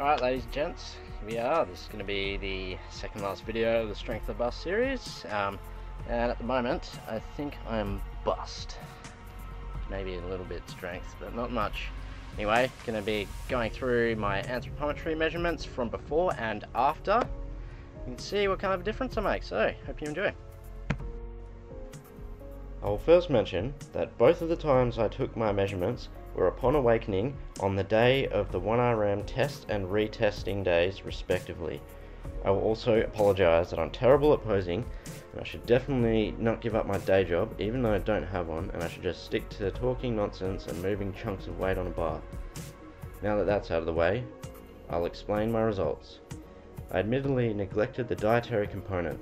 Alright ladies and gents, here we are. This is going to be the second last video of the Strength or Bust series. Um, and at the moment, I think I'm bust. Maybe a little bit strength, but not much. Anyway, going to be going through my anthropometry measurements from before and after. You can see what kind of difference I make, so hope you enjoy. I will first mention that both of the times I took my measurements were upon awakening on the day of the 1RM test and retesting days respectively. I will also apologise that I'm terrible at posing and I should definitely not give up my day job even though I don't have one and I should just stick to talking nonsense and moving chunks of weight on a bar. Now that that's out of the way, I'll explain my results. I admittedly neglected the dietary component.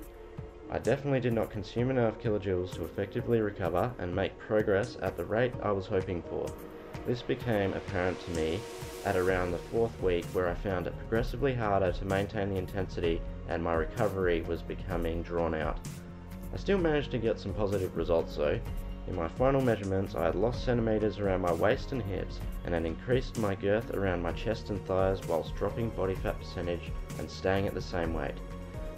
I definitely did not consume enough kilojoules to effectively recover and make progress at the rate I was hoping for. This became apparent to me at around the fourth week where I found it progressively harder to maintain the intensity and my recovery was becoming drawn out. I still managed to get some positive results though. In my final measurements I had lost centimeters around my waist and hips and had increased my girth around my chest and thighs whilst dropping body fat percentage and staying at the same weight.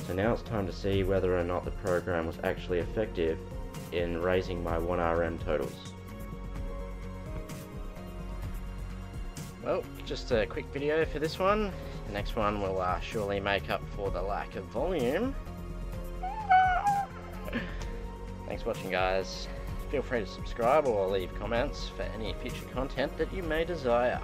So now it's time to see whether or not the program was actually effective in raising my 1RM totals. Well, just a quick video for this one. The next one will uh, surely make up for the lack of volume. Thanks for watching guys. Feel free to subscribe or leave comments for any future content that you may desire.